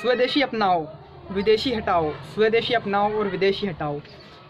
स्वदेशी अपनाओ, विदेशी हटाओ, स्वदेशी अपनाओ और विदेशी हटाओ।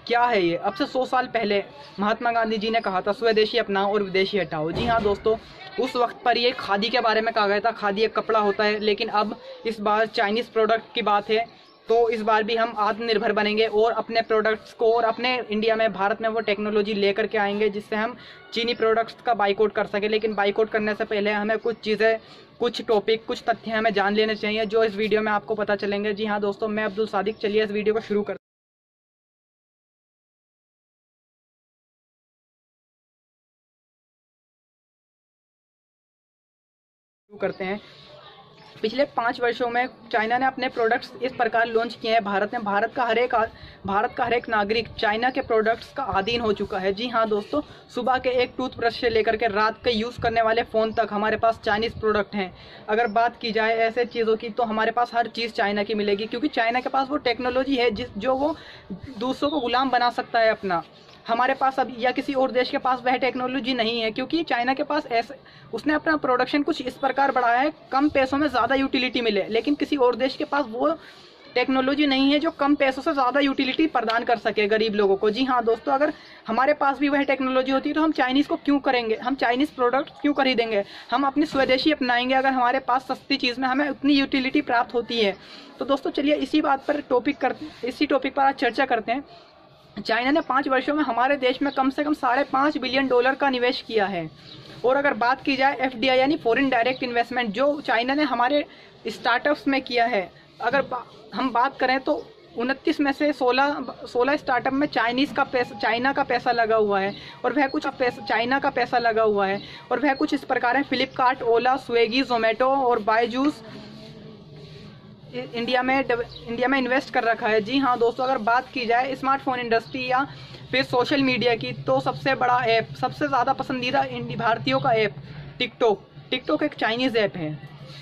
क्या है ये? अब से सौ साल पहले महात्मा गांधी जी ने कहा था, स्वदेशी अपनाओ और विदेशी हटाओ। जी हाँ दोस्तों, उस वक्त पर ये खादी के बारे में कहा गया था। खादी एक कपड़ा होता है, लेकिन अब इस बार चाइनीज़ प्रोडक्ट की बात है। तो इस बार भी हम आत्मनिर्भर बनेंगे और अपने प्रोडक्ट्स को और अपने इंडिया में, भारत में वो टेक्नोलॉजी लेकर के आएँगे जिससे हम चीनी प्रोडक्ट्स का बाइकआउट कर सकें। लेकिन बाइकआउट करने से पहले हमें कुछ चीज़ें, कुछ टॉपिक कुछ तथ्य हमें जान लेने चाहिए, जो इस वीडियो में आपको पता चलेंगे। जी हाँ दोस्तों, मैं अब्दुल सादिक, चलिए इस वीडियो को शुरू कर करते हैं। पिछले पाँच वर्षों में चाइना ने अपने प्रोडक्ट्स इस प्रकार लॉन्च किए हैं। भारत में भारत का हर एक भारत का हर एक नागरिक चाइना के प्रोडक्ट्स का अधीन हो चुका है। जी हाँ दोस्तों, सुबह के एक टूथब्रश से लेकर के रात के यूज़ करने वाले फ़ोन तक हमारे पास चाइनीज़ प्रोडक्ट हैं। अगर बात की जाए ऐसे चीज़ों की तो हमारे पास हर चीज़ चाइना की मिलेगी, क्योंकि चाइना के पास वो टेक्नोलॉजी है जिस जो वो दूसरों को गुलाम बना सकता है अपना। हमारे पास अब या किसी और देश के पास वह टेक्नोलॉजी नहीं है, क्योंकि चाइना के पास ऐसे, उसने अपना प्रोडक्शन कुछ इस प्रकार बढ़ाया है, कम पैसों में ज़्यादा यूटिलिटी मिले, लेकिन किसी और देश के पास वो टेक्नोलॉजी नहीं है जो कम पैसों से ज़्यादा यूटिलिटी प्रदान कर सके गरीब लोगों को। जी हाँ दोस्तों, अगर हमारे पास भी वह टेक्नोलॉजी होती तो हम चाइनीज़ को क्यों करेंगे? हम चाइनीज़ प्रोडक्ट क्यों खरीदेंगे? हम अपनी स्वदेशी अपनाएँगे अगर हमारे पास सस्ती चीज़ में हमें उतनी यूटिलिटी प्राप्त होती है। तो दोस्तों, चलिए इसी बात पर टॉपिक कर, इसी टॉपिक पर आज चर्चा करते हैं। चाइना ने पाँच वर्षों में हमारे देश में कम से कम साढ़े पाँच बिलियन डॉलर का निवेश किया है। और अगर बात की जाए एफडीआई यानी फॉरेन डायरेक्ट इन्वेस्टमेंट जो चाइना ने हमारे स्टार्टअप्स में किया है अगर बा, हम बात करें तो उनतीस में से 16 16 स्टार्टअप में चाइनीज़ का पैसा चाइना का पैसा लगा हुआ है और वह कुछ पैसा चाइना का पैसा लगा हुआ है और वह कुछ इस प्रकार है फ्लिपकार्ट ओला स्विगी जोमेटो और बायजूस इंडिया में इंडिया में इन्वेस्ट कर रखा है। जी हाँ दोस्तों, अगर बात की जाए स्मार्टफ़ोन इंडस्ट्री या फिर सोशल मीडिया की तो सबसे बड़ा ऐप सबसे ज़्यादा पसंदीदा भारतीयों का ऐप टिकटॉक टिकटॉक एक चाइनीज़ ऐप है।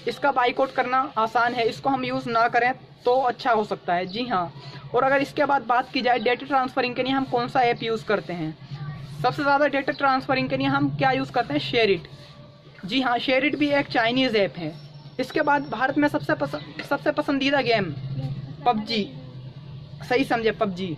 इसका बाइकआउट करना आसान है। इसको हम यूज़ ना करें तो अच्छा हो सकता है। जी हाँ। और अगर इसके बाद बात की जाए डेटा ट्रांसफरिंग के लिए हम कौन सा ऐप यूज़ करते हैं? सबसे ज़्यादा डेटा ट्रांसफरिंग के लिए हम क्या यूज़ करते हैं? शेयरिट जी हाँ शेयरिट भी एक चाइनीज़ ऐप है। इसके बाद भारत में सबसे पसंद सबसे पसंदीदा गेम, पबजी। सही समझे, पबजी।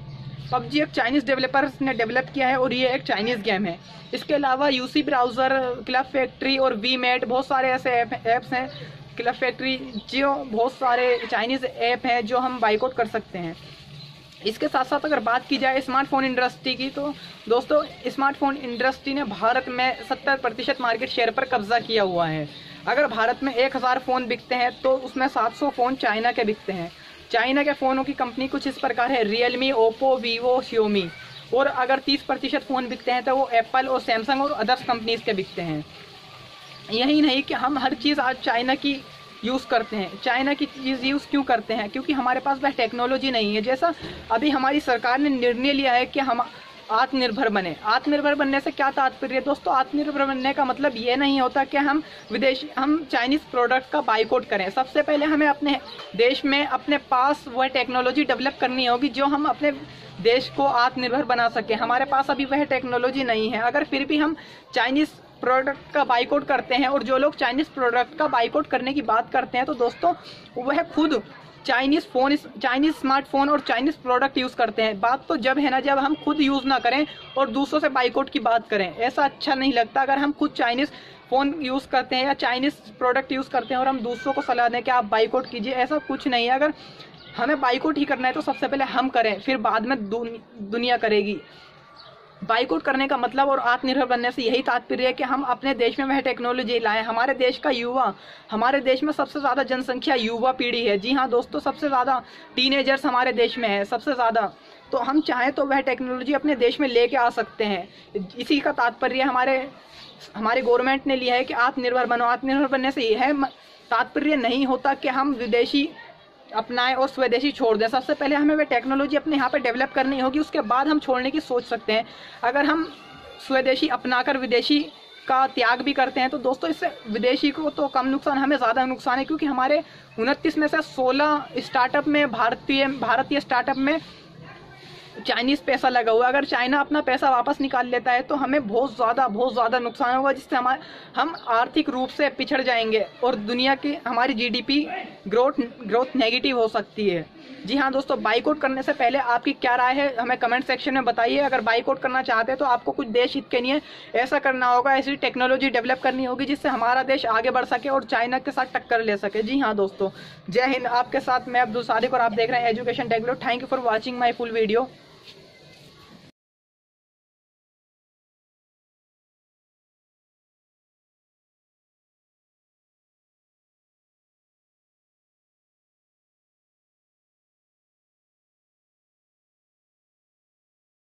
पबजी एक चाइनीज़ डेवलपर्स ने डेवलप किया है और ये एक चाइनीज़ गेम है। इसके अलावा यूसी ब्राउज़र क्लब फैक्ट्री और वी मेट बहुत सारे ऐसे ऐप्स हैं। क्लब फैक्ट्री जो बहुत सारे चाइनीज़ ऐप हैं जो हम बाइकआउट कर सकते हैं। इसके साथ साथ अगर बात की जाए स्मार्टफ़ोन इंडस्ट्री की तो दोस्तों स्मार्टफ़ोन इंडस्ट्री ने भारत में सत्तर प्रतिशत मार्केट शेयर पर कब्जा किया हुआ है। अगर भारत में एक हज़ार फ़ोन बिकते हैं तो उसमें सात सौ फ़ोन चाइना के बिकते हैं। चाइना के फ़ोनों की कंपनी कुछ इस प्रकार है रियलमी ओप्पो वीवो श्योमी और अगर तीस प्रतिशत फ़ोन बिकते हैं तो वो एप्पल और सैमसंग और अदर्स कंपनीज़ के बिकते हैं। यही नहीं कि हम हर चीज़ आज चाइना की यूज़ करते हैं। चाइना की चीज़ यूज़ क्यों करते हैं? क्योंकि हमारे पास वह टेक्नोलॉजी नहीं है। जैसा अभी हमारी सरकार ने निर्णय लिया है कि हम आत्मनिर्भर बने। आत्मनिर्भर बनने से क्या तात्पर्य है? दोस्तों, आत्मनिर्भर बनने का मतलब ये नहीं होता कि हम विदेश, हम चाइनीज़ प्रोडक्ट का बाइकआउट करें। सबसे पहले हमें अपने देश में अपने पास वह टेक्नोलॉजी डेवलप करनी होगी जो हम अपने देश को आत्मनिर्भर बना सके। हमारे पास अभी वह टेक्नोलॉजी नहीं है। अगर फिर भी हम चाइनीज़ प्रोडक्ट का बाइकआउट करते हैं और जो लोग चाइनीज़ प्रोडक्ट का बाइकआउट करने की बात करते हैं तो दोस्तों, वह खुद चाइनीज़ फ़ोन चाइनीज़ स्मार्टफ़ोन और चाइनीज़ प्रोडक्ट यूज़ करते हैं। बात तो जब है ना, जब हम खुद यूज़ ना करें और दूसरों से बाइकआउट की बात करें, ऐसा अच्छा नहीं लगता। अगर हम खुद चाइनीज़ फ़ोन यूज़ करते हैं या चाइनीज़ प्रोडक्ट यूज़ करते हैं और हम दूसरों को सलाह दें कि आप बाइकआउट कीजिए, ऐसा कुछ नहीं है। अगर हमें बाइकआउट ही करना है तो सबसे पहले हम करें, फिर बाद में दुनिया करेगी। बाइकआउट करने का मतलब और आत्मनिर्भर बनने से यही तात्पर्य है कि हम अपने देश में वह टेक्नोलॉजी लाएँ। हमारे देश का युवा, हमारे देश में सबसे ज़्यादा जनसंख्या युवा पीढ़ी है। जी हाँ दोस्तों, सबसे ज़्यादा टीनेजर्स हमारे देश में है, सबसे ज़्यादा। तो हम चाहें तो वह टेक्नोलॉजी अपने देश में लेके आ सकते हैं। इसी का तात्पर्य हमारे हमारे गवर्नमेंट ने लिया है कि आत्मनिर्भर बनो। आत्मनिर्भर बनने से यह तात्पर्य नहीं होता कि हम विदेशी अपनाएँ और स्वदेशी छोड़ दें। सबसे पहले हमें वह टेक्नोलॉजी अपने यहाँ पे डेवलप करनी होगी, उसके बाद हम छोड़ने की सोच सकते हैं। अगर हम स्वदेशी अपनाकर विदेशी का त्याग भी करते हैं तो दोस्तों इससे विदेशी को तो कम नुकसान, हमें ज़्यादा नुकसान है, क्योंकि हमारे उनतीस में से 16 स्टार्टअप में, भारतीय भारतीय स्टार्टअप में चाइनीज़ पैसा लगा हुआ है। अगर चाइना अपना पैसा वापस निकाल लेता है तो हमें बहुत ज़्यादा बहुत ज़्यादा नुकसान होगा, जिससे हमारे हम आर्थिक रूप से पिछड़ जाएँगे और दुनिया की, हमारी जीडीपी ग्रोथ ग्रोथ नेगेटिव हो सकती है। जी हाँ दोस्तों बाइकआउट करने से पहले आपकी क्या राय है, हमें कमेंट सेक्शन में बताइए। अगर बाइकआउट करना चाहते हैं तो आपको कुछ देश हित के लिए ऐसा करना होगा, ऐसी टेक्नोलॉजी डेवलप करनी होगी जिससे हमारा देश आगे बढ़ सके और चाइना के साथ टक्कर ले सके। जी हाँ दोस्तों, जय हिंद, आपके साथ मैं अब्दुल सादिक और आप देख रहे हैं education techno thank you for watching my full video